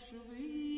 швидко.